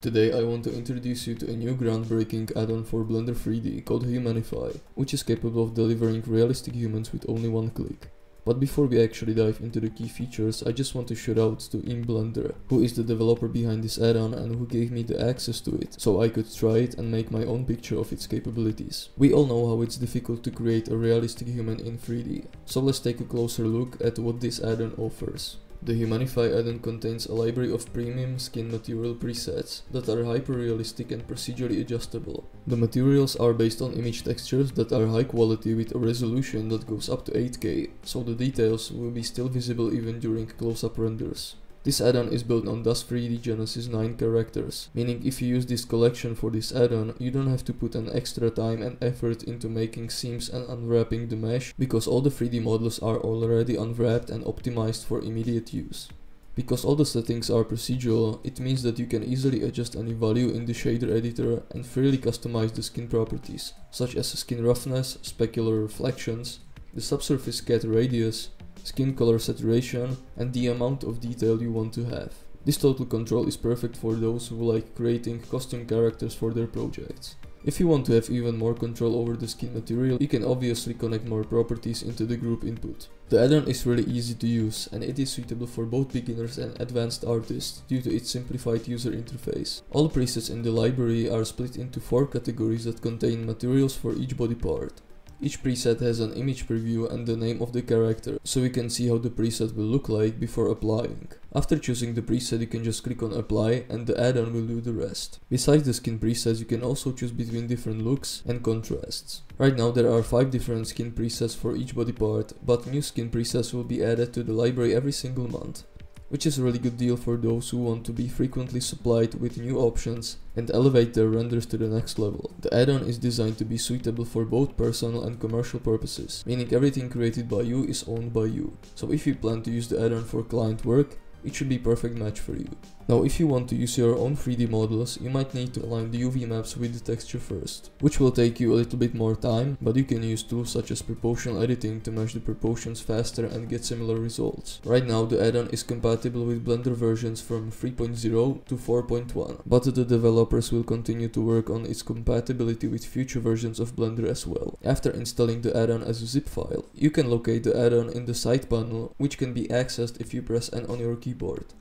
Today I want to introduce you to a new groundbreaking add-on for Blender 3D called Humanify, which is capable of delivering realistic humans with only one click. But before we actually dive into the key features, I just want to shout out to Emeblender, who is the developer behind this add-on and who gave me the access to it, so I could try it and make my own picture of its capabilities. We all know how it's difficult to create a realistic human in 3D, so let's take a closer look at what this add-on offers. The Humanify add-on contains a library of premium skin material presets that are hyper-realistic and procedurally adjustable. The materials are based on image textures that are high quality with a resolution that goes up to 8K, so the details will be still visible even during close-up renders. This add-on is built on Daz 3D Genesis 9 characters, meaning if you use this collection for this add-on, you don't have to put an extra time and effort into making seams and unwrapping the mesh, because all the 3D models are already unwrapped and optimized for immediate use. Because all the settings are procedural, it means that you can easily adjust any value in the shader editor and freely customize the skin properties, such as skin roughness, specular reflections, the subsurface cut radius, skin color saturation, and the amount of detail you want to have. This total control is perfect for those who like creating custom characters for their projects. If you want to have even more control over the skin material, you can obviously connect more properties into the group input. The add-on is really easy to use and it is suitable for both beginners and advanced artists due to its simplified user interface. All presets in the library are split into 4 categories that contain materials for each body part. Each preset has an image preview and the name of the character, so we can see how the preset will look like before applying. After choosing the preset you can just click on apply and the add-on will do the rest. Besides the skin presets you can also choose between different looks and contrasts. Right now there are 5 different skin presets for each body part, but new skin presets will be added to the library every single month which is a really good deal for those who want to be frequently supplied with new options and elevate their renders to the next level. The add-on is designed to be suitable for both personal and commercial purposes, meaning everything created by you is owned by you. So if you plan to use the add-on for client work, it should be perfect match for you. Now if you want to use your own 3D models, you might need to align the UV maps with the texture first, which will take you a little bit more time, but you can use tools such as proportional editing to match the proportions faster and get similar results. Right now the add-on is compatible with Blender versions from 3.0 to 4.1, but the developers will continue to work on its compatibility with future versions of Blender as well. After installing the add-on as a zip file, you can locate the add-on in the side panel, which can be accessed if you press N on your keyboard.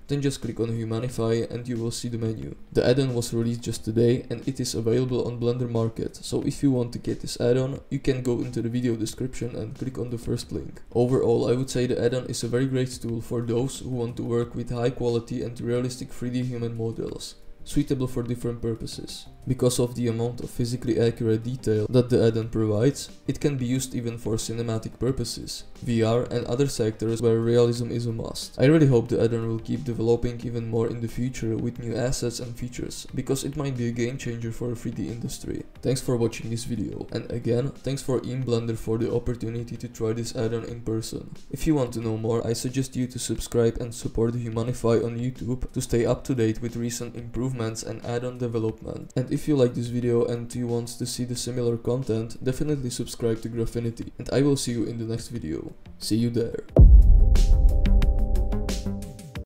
Then just click on Humanify and you will see the menu. The add-on was released just today and it is available on Blender Market, so if you want to get this add-on, you can go into the video description and click on the first link. Overall, I would say the add-on is a very great tool for those who want to work with high quality and realistic 3D human models suitable for different purposes. Because of the amount of physically accurate detail that the add-on provides, it can be used even for cinematic purposes, VR and other sectors where realism is a must. I really hope the add-on will keep developing even more in the future with new assets and features, because it might be a game changer for the 3D industry. Thanks for watching this video, and again, thanks for Emeblender for the opportunity to try this add-on in person. If you want to know more, I suggest you to subscribe and support Humanify on YouTube to stay up to date with recent improvements and add-on development. And if you like this video and you want to see the similar content, definitely subscribe to Graffinity and I will see you in the next video. See you there.